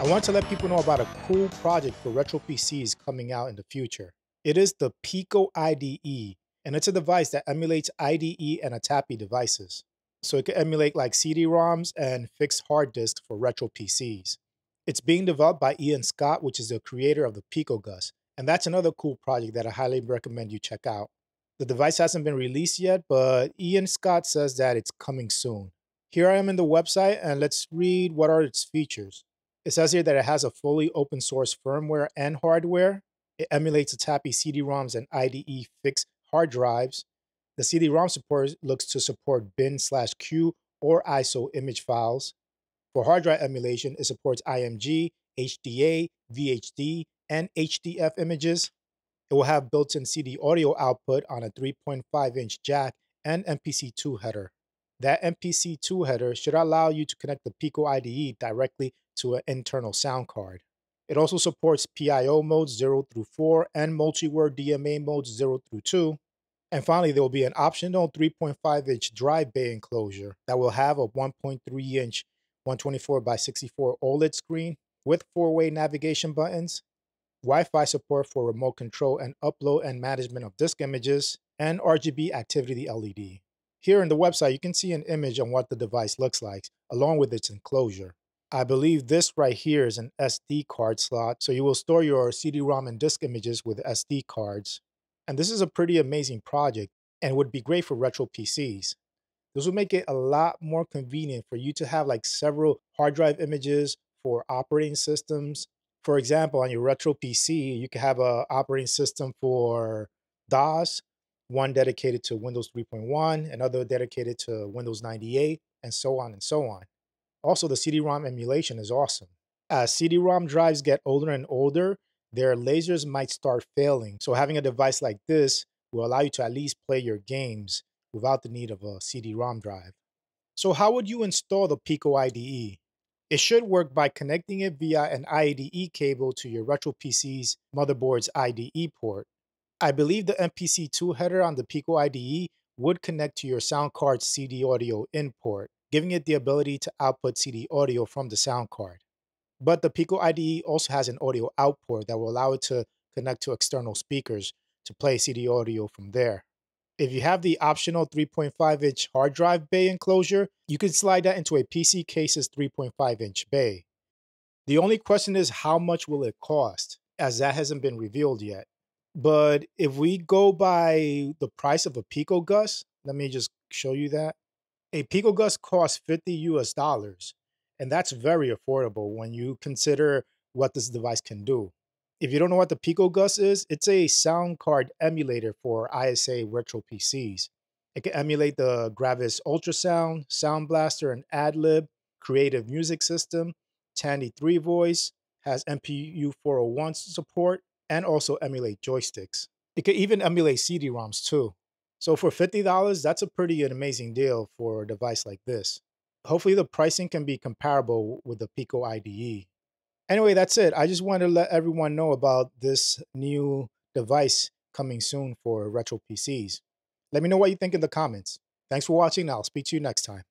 I want to let people know about a cool project for retro PCs coming out in the future. It is the Pico IDE, and it's a device that emulates IDE and ATAPI devices. So it can emulate like CD-ROMs and fixed hard disks for retro PCs. It's being developed by Ian Scott, which is the creator of the Pico Gus, and that's another cool project that I highly recommend you check out. The device hasn't been released yet, but Ian Scott says that it's coming soon. Here I am in the website, and let's read what are its features. It says here that it has a fully open source firmware and hardware. It emulates ATAPI CD-ROMs and IDE fixed hard drives. The CD-ROM support looks to support bin slash CUE or ISO image files. For hard drive emulation, it supports IMG, HDA, VHD, and HDF images. It will have built-in CD audio output on a 3.5 inch jack and MPC2 header. That MPC2 header should allow you to connect the Pico IDE directly to an internal sound card. It also supports PIO modes 0 through 4 and multi-word DMA modes 0 through 2. And finally, there will be an optional 3.5 inch drive bay enclosure that will have a 1.3 inch 124 by 64 OLED screen with four way navigation buttons, Wi Fi support for remote control and upload and management of disk images, and RGB activity LED. Here in the website, you can see an image on what the device looks like, along with its enclosure. I believe this right here is an SD card slot, so you will store your CD-ROM and disk images with SD cards. And this is a pretty amazing project and would be great for retro PCs. This would make it a lot more convenient for you to have like several hard drive images for operating systems. For example, on your retro PC, you could have an operating system for DOS, one dedicated to Windows 3.1, another dedicated to Windows 98, and so on and so on. Also, the CD-ROM emulation is awesome. As CD-ROM drives get older and older, their lasers might start failing. So having a device like this will allow you to at least play your games without the need of a CD-ROM drive. So how would you install the Pico IDE? It should work by connecting it via an IDE cable to your Retro PC's motherboard's IDE port. I believe the MPC2 header on the Pico IDE would connect to your sound card's CD audio in port, giving it the ability to output CD audio from the sound card. But the Pico IDE also has an audio output that will allow it to connect to external speakers to play CD audio from there. If you have the optional 3.5 inch hard drive bay enclosure, you can slide that into a PC case's 3.5 inch bay. The only question is how much will it cost, as that hasn't been revealed yet. But if we go by the price of a PicoGus, let me just show you that. A PicoGus costs 50 US dollars, and that's very affordable when you consider what this device can do. If you don't know what the PicoGus is, it's a sound card emulator for ISA retro PCs. It can emulate the Gravis Ultrasound, Sound Blaster, and AdLib, Creative Music System, Tandy 3 Voice, has MPU 401 support, and also emulate joysticks. It could even emulate CD-ROMs too. So for $50, that's a pretty amazing deal for a device like this. Hopefully the pricing can be comparable with the Pico IDE. Anyway, that's it. I just wanted to let everyone know about this new device coming soon for retro PCs. Let me know what you think in the comments. Thanks for watching. I'll speak to you next time.